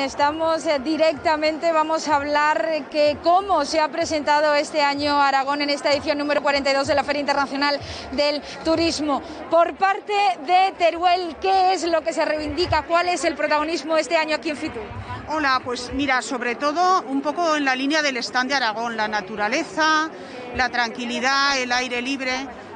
Estamos eh, directamente, vamos a hablar que cómo se ha presentado este año Aragón en esta edición número 42 de la Feria Internacional del Turismo. Por parte de Teruel, ¿qué es lo que se reivindica? ¿Cuál es el protagonismo este año aquí en Fitur? Hola, pues mira, sobre todo un poco en la línea del stand de Aragón, la naturaleza, la tranquilidad, el aire libre.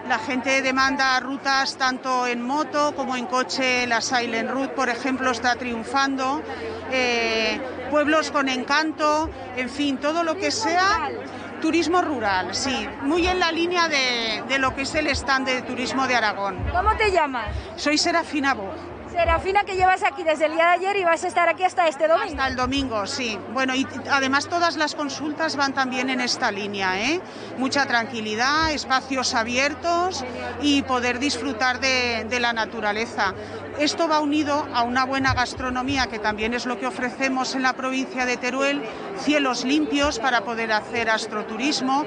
La gente demanda rutas tanto en moto como en coche. La Silent Route, por ejemplo, está triunfando. Eh, pueblos con encanto, en fin, todo lo que sea. Turismo rural, sí, muy en la línea de, de lo que es el stand de turismo de Aragón. ¿Cómo te llamas? Soy Serafina Bog. Serafina, que llevas aquí desde el día de ayer y vas a estar aquí hasta este domingo. Hasta el domingo, sí. Bueno, y además todas las consultas van también en esta línea, ¿eh? Mucha tranquilidad, espacios abiertos y poder disfrutar de, de la naturaleza. Esto va unido a una buena gastronomía, que también es lo que ofrecemos en la provincia de Teruel, cielos limpios para poder hacer astroturismo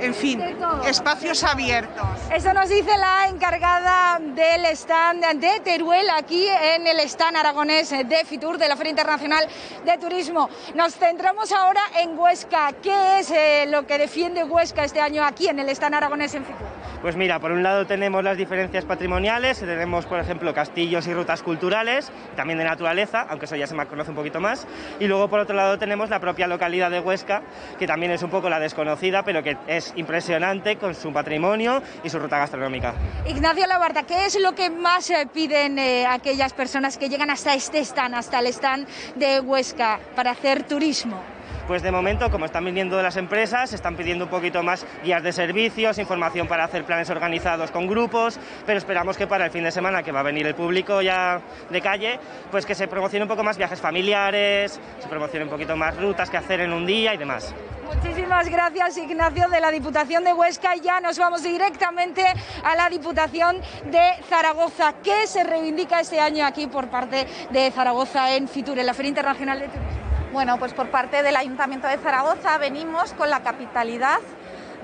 en fin, espacios abiertos. Eso nos dice la encargada del stand de Teruel aquí en el stand aragonés de Fitur de la Feria Internacional de Turismo. Nos centramos ahora en Huesca. ¿Qué es eh, lo que defiende Huesca este año aquí en el stand aragonés en Fitur? Pues mira, por un lado tenemos las diferencias patrimoniales, tenemos por ejemplo castillos y rutas culturales, también de naturaleza, aunque eso ya se me conoce un poquito más, y luego por otro lado tenemos la propia localidad de Huesca, que también es un poco la desconocida, pero que es impresionante con su patrimonio y su ruta gastronómica. Ignacio Labarta, ¿qué es lo que más eh, piden eh, aquellas personas que llegan hasta este stand, hasta el stand de Huesca, para hacer turismo? Pues de momento, como están viniendo las empresas, están pidiendo un poquito más guías de servicios, información para hacer planes organizados con grupos, pero esperamos que para el fin de semana, que va a venir el público ya de calle, pues que se promocione un poco más viajes familiares, se promocione un poquito más rutas que hacer en un día y demás. Muchísimas gracias Ignacio de la Diputación de Huesca. Ya nos vamos directamente a la Diputación de Zaragoza. ¿Qué se reivindica este año aquí por parte de Zaragoza en Fitur, en la Feria Internacional de Turismo? Bueno, pues por parte del Ayuntamiento de Zaragoza venimos con la capitalidad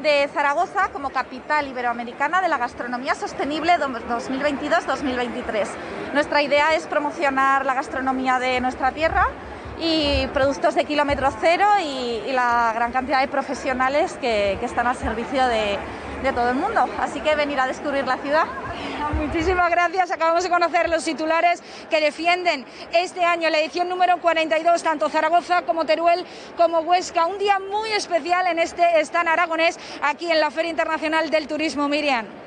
de Zaragoza como capital iberoamericana de la gastronomía sostenible 2022-2023. Nuestra idea es promocionar la gastronomía de nuestra tierra y productos de kilómetro cero y, la gran cantidad de profesionales que, están al servicio de, de todo el mundo. Así que venir a descubrir la ciudad. Muchísimas gracias. Acabamos de conocer los titulares que defienden este año la edición número 42, tanto Zaragoza como Teruel como Huesca. Un día muy especial en este stand aragonés aquí en la Feria Internacional del Turismo, Miriam.